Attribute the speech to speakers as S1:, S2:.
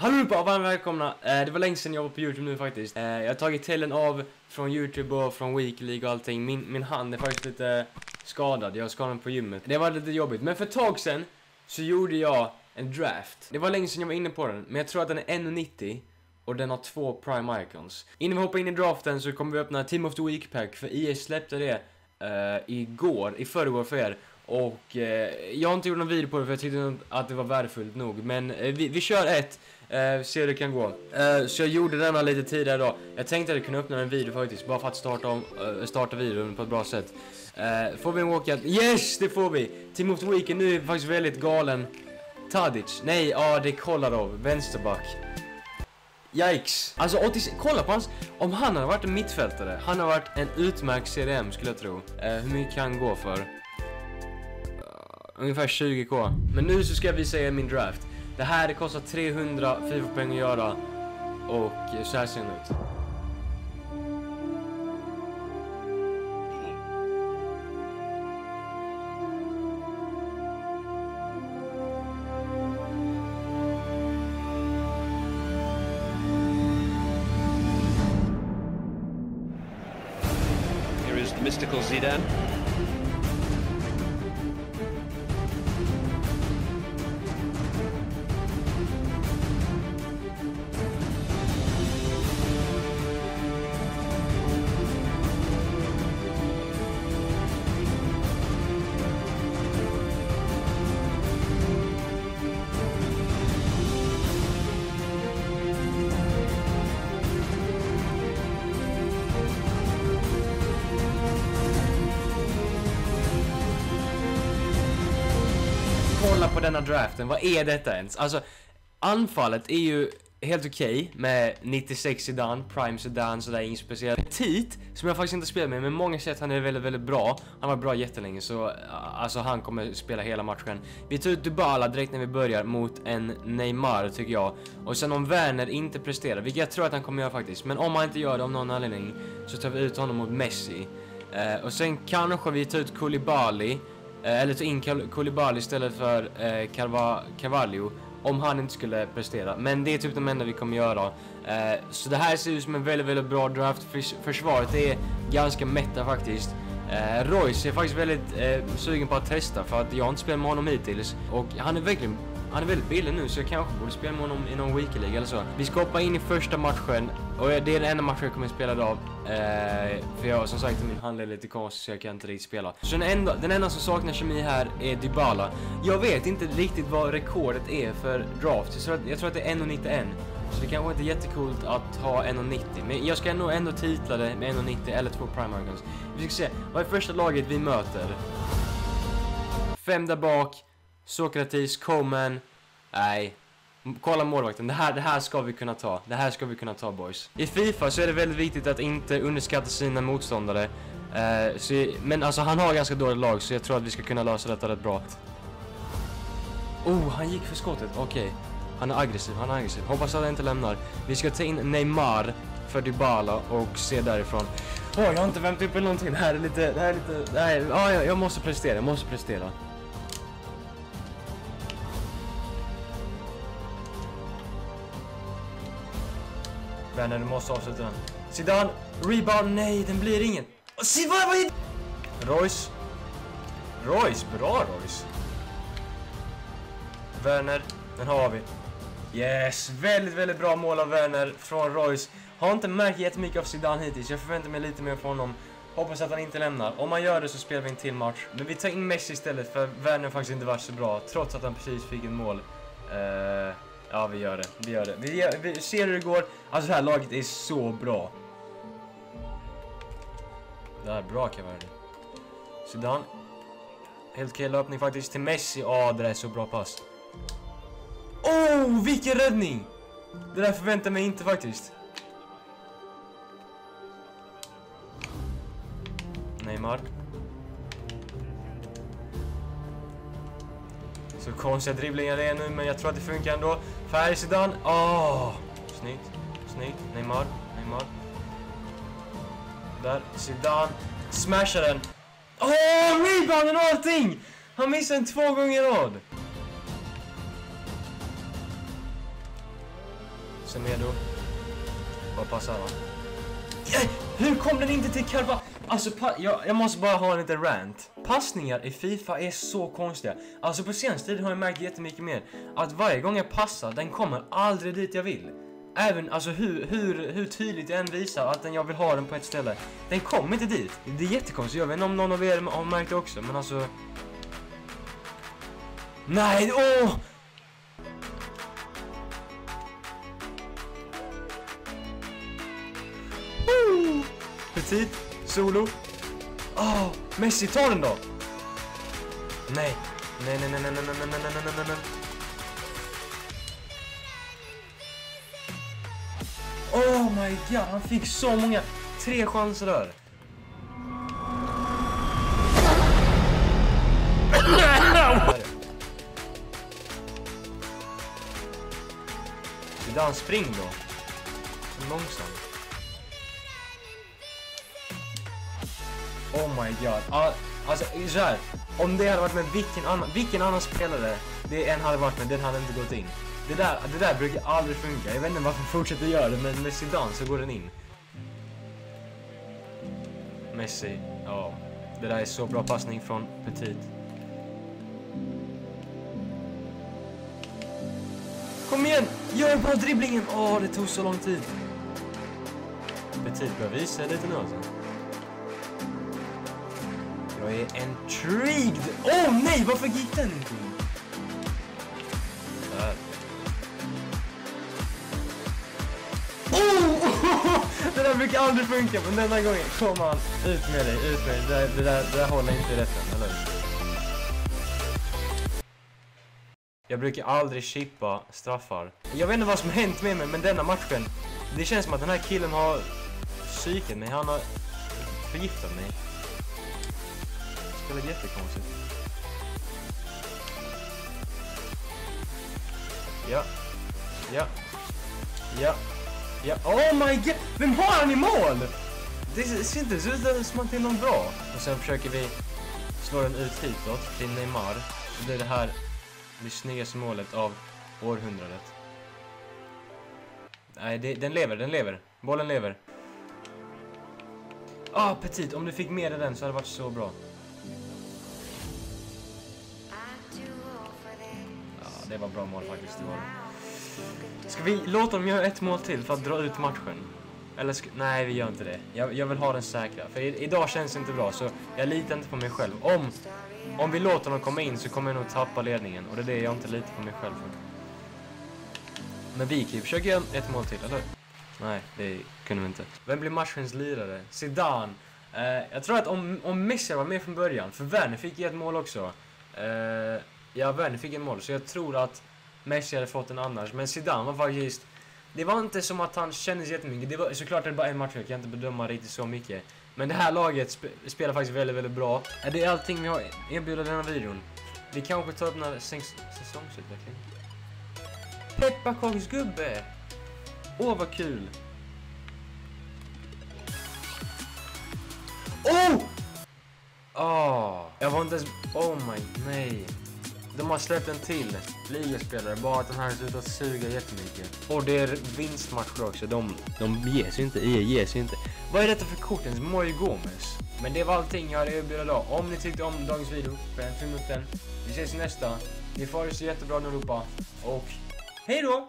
S1: Hallå allihopa och varmt välkomna! Eh, det var länge sedan jag var på Youtube nu faktiskt. Eh, jag har tagit tailen av från Youtube och från Weekly och allting. Min, min hand är faktiskt lite skadad. Jag har skadat på gymmet. Det var lite jobbigt. Men för ett tag sedan så gjorde jag en draft. Det var länge sedan jag var inne på den, men jag tror att den är 1,90 och den har två prime icons. Innan vi hoppar in i draften så kommer vi öppna Team of the Week pack för IS släppte det uh, igår, i förrgår för er. Och uh, jag har inte gjort någon video på det för jag tyckte att det var värdefullt nog. Men uh, vi, vi kör ett, Eh, vi se hur det kan gå. Eh, så jag gjorde denna lite tidigare idag. Jag tänkte att jag kunde öppna en video faktiskt, bara för att starta, om, eh, starta videon på ett bra sätt. får vi en walkout? Yes, det får vi! Team of the Week är faktiskt väldigt galen. Tadic, nej, ja det är Kolarov, vänsterback. Yikes. Alltså 80, kolla på hans, om han hade varit en mittfältare, han har varit en utmärkt CDM skulle jag tro. Uh, hur mycket kan han gå för? Uh, ungefär 20k. Men nu så ska jag visa er min draft. Det här det kostar 300 FIFA-poäng att göra och så här ser den ut.
S2: mystical Zidane.
S1: På denna draften, vad är detta ens? Alltså, anfallet är ju helt okej okay med 96 Zidane, Prime Zidane, sådär inget speciellt. Petit, som jag faktiskt inte spelar med, men många säger att han är väldigt, väldigt bra. Han var bra jättelänge, så eh, alltså han kommer spela hela matchen. Vi tar ut Dybala direkt när vi börjar mot en Neymar, tycker jag. Och sen om Werner inte presterar, vilket jag tror att han kommer göra faktiskt, men om han inte gör det av någon anledning, så tar vi ut honom mot Messi. Uh, och sen kanske vi tar ut Koulibaly, Eh, eller ta in Koulibaly istället för eh, Carvalho om han inte skulle prestera. Men det är typ de enda vi kommer göra. Eh, så det här ser ut som en väldigt, väldigt bra draft. Försvaret är ganska mätta faktiskt. Eh, Royce är faktiskt väldigt eh, sugen på att testa för att jag har inte spelat med honom hittills. Och han är verkligen han är väldigt billig nu så jag kanske borde spela med honom i någon weekly eller så. Vi ska hoppa in i första matchen och det är den enda matchen jag kommer att spela idag. Eh, för jag som sagt min hand är lite konstig så jag kan inte riktigt spela. Så den enda, den enda som saknar kemi här är Dybala. Jag vet inte riktigt vad rekordet är för draft. Jag tror att, jag tror att det är 1,91. Så det kanske inte är jättekult att ha 1,90. Men jag ska nog ändå titla det med 1,90 eller två prime guns. Vi ska se, vad är första laget vi möter? Fem där bak. Sokratis, Coman. Nej. Kolla målvakten. Det här, det här ska vi kunna ta. Det här ska vi kunna ta boys. I Fifa så är det väldigt viktigt att inte underskatta sina motståndare. Uh, så, men alltså han har ganska dåligt lag så jag tror att vi ska kunna lösa detta rätt bra. Oh, han gick för skottet. Okej. Okay. Han är aggressiv, han är aggressiv. Hoppas att han inte lämnar. Vi ska ta in Neymar för Dybala och se därifrån. Åh, oh, jag har inte vänt upp eller någonting. Det här är lite, det här är lite, nej, här oh, jag, jag måste prestera, jag måste prestera. Werner, du måste avsluta den. Zidane, rebound, nej, den blir ingen. Zidane, vad, vad är... Royce. Royce, bra Royce. Werner, den har vi. Yes, väldigt, väldigt bra mål av Werner från Royce. Har inte märkt jättemycket av Zidane hittills, jag förväntar mig lite mer från honom. Hoppas att han inte lämnar. Om han gör det så spelar vi en till match. Men vi tar in Messi istället för Werner faktiskt inte varit så bra, trots att han precis fick en mål. Uh... Ja, vi gör det. Vi gör det. Vi, gör, vi ser hur det går. Alltså det här laget är så bra. Det här är bra Cavardi. Zidane. Helt okej löpning faktiskt till Messi. Ja, oh, det där är så bra pass. Oh, vilken räddning! Det där förväntar mig inte faktiskt. Neymar. Så konstiga dribblingar det är nu, men jag tror att det funkar ändå. Färg Zidane. Åh! Oh, snyggt. Snyggt. Neymar. Neymar. Där. Zidane. Smashar den. Åh! Oh, rebounden och allting! Han missade den två gånger i rad. Semedo. Bara passa va? Eh, hur kom den inte till Carva? Alltså, jag, jag måste bara ha en liten rant. Passningar i Fifa är så konstiga. Alltså på senaste tiden har jag märkt jättemycket mer att varje gång jag passar, den kommer aldrig dit jag vill. Även alltså hur, hur, hur tydligt jag än visar att den, jag vill ha den på ett ställe. Den kommer inte dit. Det är jättekonstigt. Jag vet inte om någon av er har märkt det också, men alltså... Nej, åh! Woo! Petit, solo. Åh, Messi, ta den då! Nej. Nej, nej, nej, nej, nej, nej, nej, nej, nej, nej. Oh my god, han fick så många. Tre chanser där. Zidane, spring då. Långsamt. Oh my god. Ah, alltså så här. Om det hade varit med vilken annan, vilken annan spelare det än hade varit med, den hade inte gått in. Det där, det där brukar aldrig funka. Jag vet inte varför man fortsätter göra det, men med Zidane så går den in. Messi, ja. Det där är så bra passning från Petit. Kom igen! Gör bara dribblingen! Åh, det tog så lång tid. Petit bör visa lite nu alltså. Jag är intrigued! Åh oh, nej, varför gick den inte in? Oh! Det där brukar aldrig funka, men denna gången, kom han. Ut med dig, ut med dig. Det där, det där, det där håller inte i rätten, eller hur? Jag brukar aldrig chippa straffar. Jag vet inte vad som hänt med mig, men denna matchen, det känns som att den här killen har psykat mig. Han har förgiftat mig. Spelar jättekonstigt. Ja. Ja. Ja. Ja. Oh my god! Vem har han i mål? Det ser inte ut som att det är någon bra. Och sen försöker vi slå den ut hitåt till Neymar. Så blir det här det snyggaste målet av århundradet. Nej, det, den lever, den lever. Bollen lever. Ah, Petit, om du fick med dig den så hade det varit så bra. Det var bra mål faktiskt. Det var det. Ska vi låta dem göra ett mål till för att dra ut matchen? Eller ska, nej, vi gör inte det. Jag, jag vill ha den säkra. För i, idag känns det inte bra, så jag litar inte på mig själv. Om, om vi låter dem komma in så kommer jag nog tappa ledningen. Och det är det jag inte litar på mig själv för. Men vi kan ju försöka göra ett mål till, eller hur? Nej, det kunde vi inte. Vem blir matchens lirare? Zidane. Eh, jag tror att om, om Messi var med från början, för Werner fick ju ett mål också. Eh, ja, Werner fick en mål, så jag tror att Messi hade fått den annars. Men Zidane var faktiskt... Det var inte som att han kändes jättemycket. Det var, såklart är det bara en match, jag kan inte bedöma riktigt så mycket. Men det här laget sp spelar faktiskt väldigt, väldigt bra. Det Är allting vi har erbjudit i den här videon? Vi kanske tar upp den här säsongsutvecklingen. Pepparkaksgubbe! Åh, vad kul! Oh! Oh! Jag var inte ens... Oh my... Nej. De har släppt en till ligaspelare, bara att den här ser ut att suga jättemycket. Och det är vinstmatcher också, de, de ges ju inte, EA ges ju inte. Vad är detta för kort ens? Moy Gomez. Men det var allting jag hade erbjuda idag. Om ni tyckte om dagens video, spänn upp den. Vi ses i nästa. Ni får det så jättebra nu allihopa. Och hej då!